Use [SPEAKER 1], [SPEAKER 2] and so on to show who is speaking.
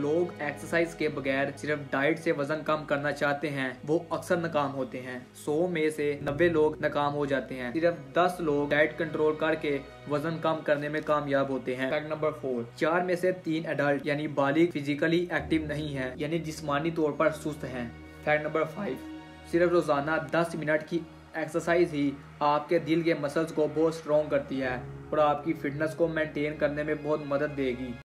[SPEAKER 1] लोग एक्सरसाइज के बगैर सिर्फ़ डाइट से वज़न कम करना चाहते हैं, वो अक्सर नाकाम होते हैं। सौ में से नब्बे लोग नाकाम हो जाते हैं। सिर्फ़ दस लोग डाइट कंट्रोल करके वज़न कम करने में कामयाब होते हैं। फैक्ट नंबर फोर चार में से तीन एडल्ट यानी बालिग फिजिकली एक्टिव नहीं है, यानी जिसमानी तौर पर सुस्त है। फैक्ट नंबर फाइव सिर्फ़ रोज़ाना दस मिनट की एक्सरसाइज ही आपके दिल के मसल्स को बहुत स्ट्रॉन्ग करती है और आपकी फिटनेस को मेंटेन करने में बहुत मदद देगी।